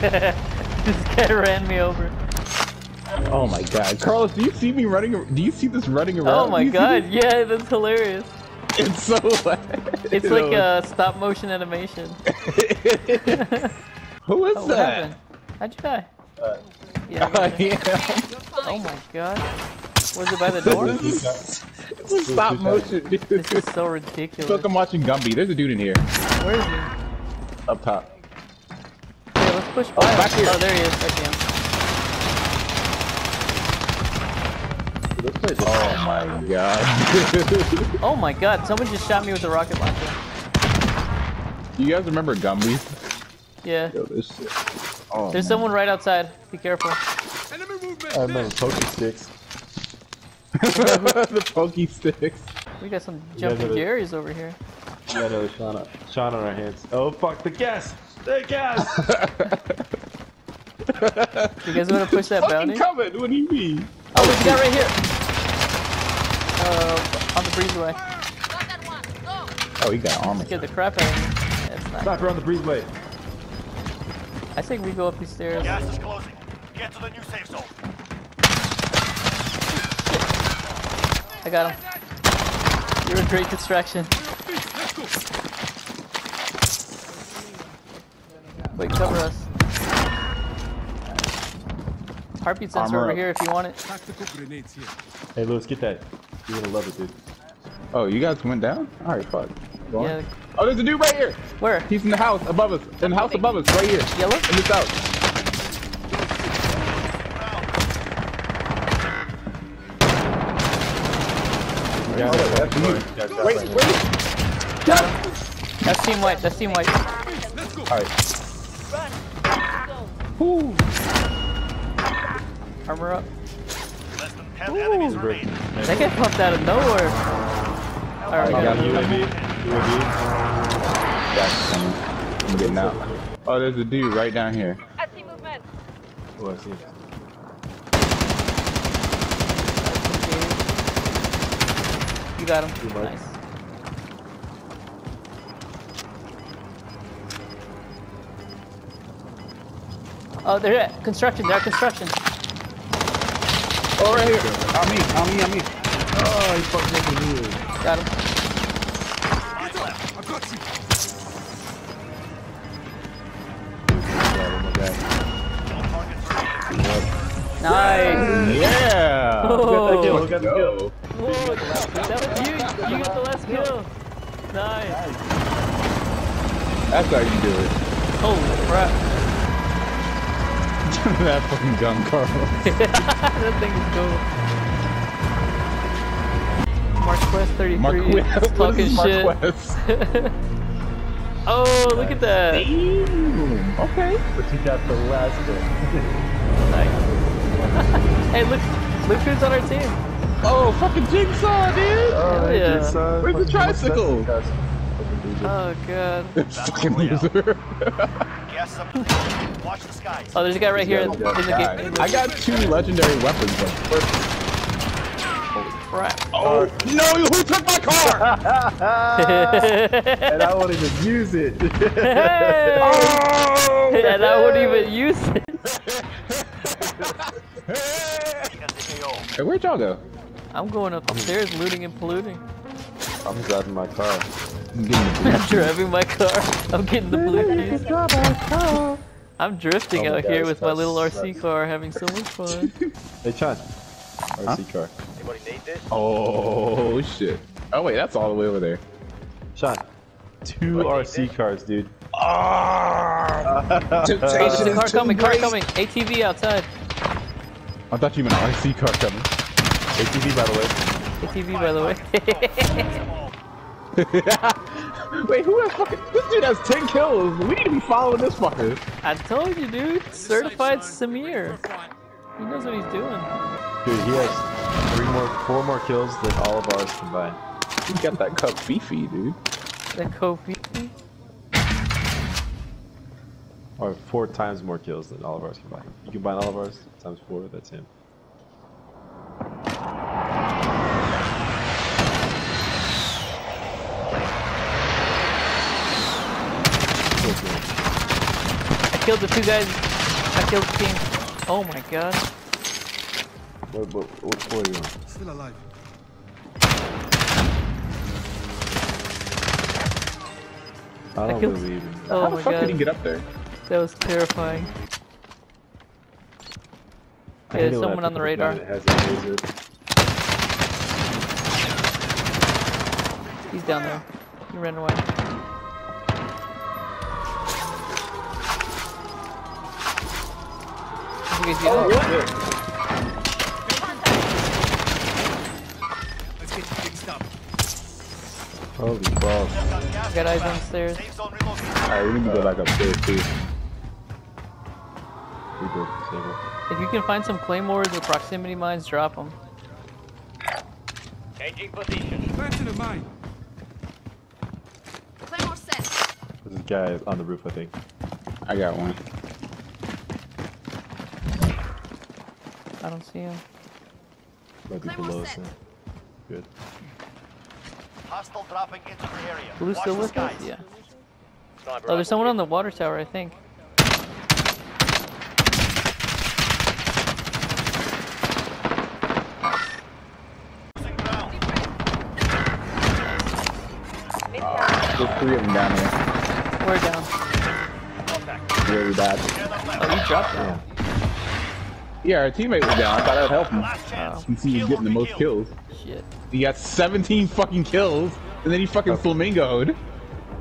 this guy ran me over. Oh my god. Carlos, do you see me running? Do you see this running around? Oh my Do you see god, yeah, that's hilarious. It's so like. It's like a stop motion animation. Who is Oh, that? happened? How'd you die? Uh, Yeah. I yeah. Oh my god. Was it by the door? This is, it's a stop motion, dude. This is so It's like. I'm watching Gumby. There's a dude in here, Where is he? up top. Yeah, let's push oh, by. him. back here. Oh, there he is. I see him. Let's. Oh my god. Oh my god, someone just shot me with a rocket launcher. you guys remember Gumby? Yeah. Yo, this shit. Oh, There's man. someone right outside. Be careful. I remember Pokey Sticks. the pokey sticks. We got some Yeah, jumping but Jerry's over here. We got another Sean, Sean on our hands. Oh fuck, the gas! The gas! You guys want to push that bounty? Fucking coming. What do you mean? Oh, there's a guy right here. Uh, on the breezeway. Got that one. Go. Oh, he got armor. Get the crap out of me. That's not. Sniper on the breezeway. I think we go up these stairs. Gas is closing. Get to the new safe zone. I got him. You're a great distraction. Wait, cover us. Heartbeat sensor Armor over up. here if you want it. Tactical grenades here. Hey Lewis, get that. You're gonna love it, dude. Oh, you guys went down? Alright, fuck. Yeah. Oh, there's a dude right here. Where? He's in the house above us. In the house above us, right here. Yellow? In this house. You guys Oh, that's are- you. you Wait, wait. Got. That's team white. That's team white. Alright. Woo. Armor up. Less than 10 enemies remain. That guy popped out of nowhere. Alright, I got got you. him. UAV. UAV. That's. I'm getting out. Oh, there's a dude right down here. I see movement. Oh, I see. You got him. Nice. Oh, they're at construction. They're at construction. Oh, right here. On me, on me, on me. Oh, he fucking making me. Got him. Eyes left. I got you. Oh my god. All targets remain. Nice. Yeah. Oh. kill, got the kill. Whoa, that was you. You got the last kill. Nice. That's how you do it. Holy crap. That fucking gun, Carl. that thing is cool. Mark Quest 33 Marquez. talking shit. Marquez. Oh, look at that. Damn. Okay. But you got the last one. Nice. hey, look, look who's on our team. Oh, fucking jigsaw, dude. Oh, Hell yeah. it's, uh, Where's the tricycle? Fucking loser. Oh god. fucking loser. Gas up. Watch the skies. Oh, there's a guy right here in, in the God, game. in the- I got two legendary weapons. Though. crap. Oh no! Who took my car? and I won't even use it. Oh, hey! oh! and I wouldn't even use it. Got the AO. Hey, where'd y'all go? I'm going up upstairs looting and polluting. I'm driving my car. I'm getting the I'm driving my car. I'm getting the blue keys. I'm drifting Oh out God, here with my car little RC car having so much fun. Hey, Chan. RC car. Anybody need this? Oh shit! Oh wait, that's all the way over there. Sean. Two RC cars, dude. Ah! Oh, there's car coming, car coming. ATV outside. I thought you meant an RC car coming. ATV, by the way. ATV, by the way. Wait, who has fucking? This dude has ten kills. We need to be following this fucker. I told you, dude. Certified Samir. He knows what he's doing. Dude, he has three more, four more kills than all of ours combined. He got that cup beefy, dude. That Kofi. Or four times more kills than all of ours combined. You combine all of ours times four, that's him. Killed the two guys. I killed the team. Oh my god. What, what, what floor are you on? Still alive. I don't killed- believe you. Oh How my the fuck god. did he get up there? That was terrifying. I Yeah, there's it when I someone on the pick up a radar. gun that has that laser. He's down there. He ran away. Did you guys see? Let's get you fixed up. Holy balls. I got eyes on the stairs. Safe zone relocated. Alright, we need to go back upstairs too. We did. Disable. If you can find some claymores or proximity mines, drop them. Changing position. Planting a mine. Claymore set. There's a guy on the roof, I think. I got one. I don't see him. Might be below us set. now. Good. Hostile dropping into the area. Blue Watch still with us? Yeah. Sniper Oh, there's someone on the water tower, I think. There's three of them down there. We're down. Contact. Really bad. Together. Oh, you dropped him. Yeah, our teammate was down. I thought that would help him. Last chance. Since he was getting the most kills. Shit. He got 17 fucking kills, and then he fucking flamingoed.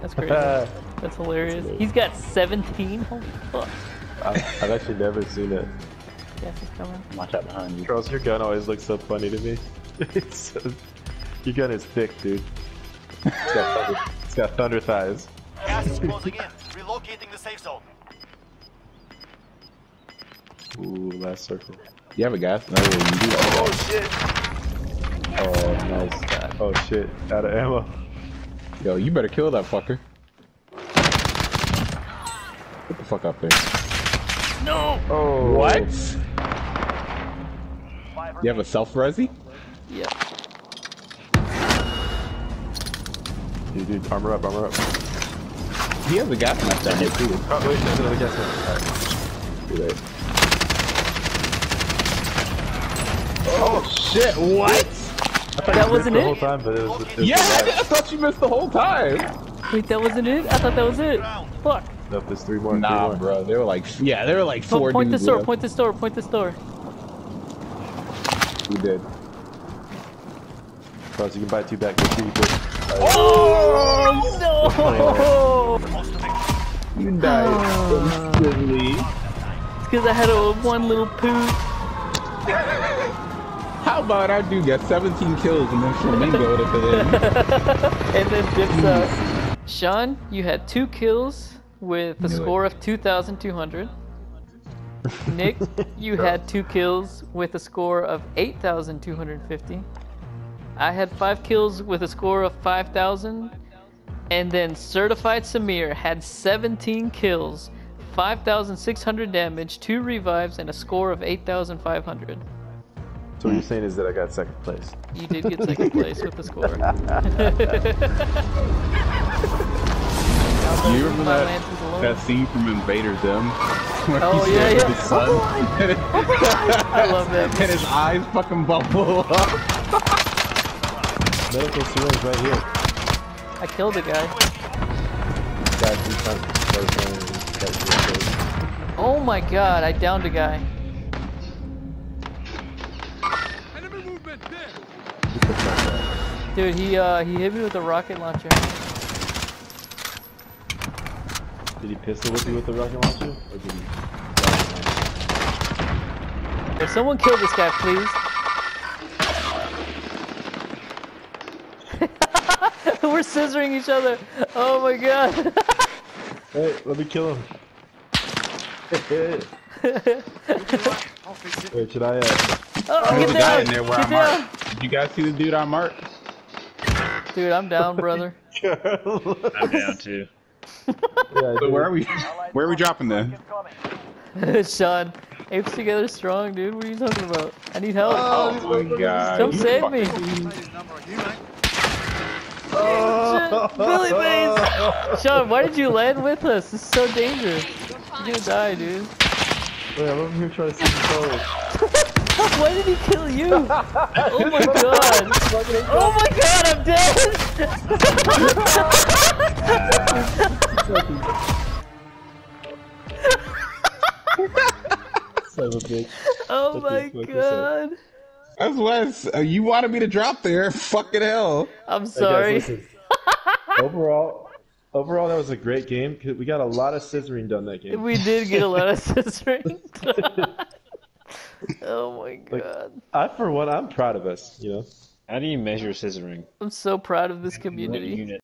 That's crazy. Uh, that's hilarious. He's got 17? Holy fuck. I, I've actually never seen it. Yeah, he's coming. Watch out behind you. Charles, your gun always looks so funny to me. it's so, your gun is thick, dude. It's got thunder, it's got thunder thighs. Gas is closing in. Relocating the safe zone. Ooh, last circle. You have a gas? No, you do that. Oh shit! Oh, nice. Oh shit, out of ammo. Yo, you better kill that fucker. Get the fuck up there. No! Oh. What? You have a self resi? Yeah. Dude, dude, armor up, armor up. He has a gas mask down here too. Oh, wait, there's another gas mask. Do that. Oh shit, what? I thought That you wasn't missed the it? whole time, but it was, it was Yeah, I, the I thought you missed the whole time. Wait, that wasn't it? I thought that was it. Fuck. Nope, there's three more. Nah, three more. bro. They were like, yeah, they were like Po- four point the dudes store, point the store, point the store. us. We did. Charles, you can buy two back. Make sure. Oh, oh, no! Close to victory. You died instantly. It's because I had a one little poo. About our dude got 17 kills and then flamingoed at the end? and then dips out. Hmm. Sean, you had two kills with a Knew it. score of 2,200. Nick, you had two kills with a score of 8,250. I had five kills with a score of 5,000. And then Certified Samir had 17 kills, 5,600 damage, two revives, and a score of 8,500. So what you're mm. saying is that I got second place. You did get second place with the score. Do you remember that, lance is alone. that scene from Invader Zim? Where Oh, he's yeah, there yeah. his son? I love that. and his eyes fucking bubble up. Medical syringe right here. I killed a guy. Guy three times. First one, got your face. Oh my god, I downed a guy. Dude, he uh he hit me with a rocket launcher. Did he pistol whip you with the rocket launcher? Or did he? If someone kill this guy, please. We're scissoring each other. Oh my god. Hey, let me kill him. I'll fix it. Wait, should I? Uh, Oh, There get was a guy in there where I Get down. marked. Did you guys see the dude I marked? Dude, I'm down, brother. I'm down too. yeah, So where are we? Where are we dropping then? Incoming. Sean, apes together strong, dude. What are you talking about? I need help. Oh my god. Come You save me. Oh. this number on you, mate. Shit, Billy Mays. Sean, why did you land with us? This is so dangerous. You're. You're gonna die, dude. Wait, I'm over here trying to see the colors. Why did he kill you? Oh my god! Oh my god, I'm dead! Son of a bitch. Oh What my the fuck is that? god! That's Wes. Uh, you wanted me to drop there. Fucking hell. I'm Hey, guys, sorry. overall, overall, that was a great game. We got a lot of scissoring done that game. We did get a lot of scissoring. Oh my god. I, for one, I'm proud of us. You know. How do you measure scissoring? I'm so proud of this community. unit?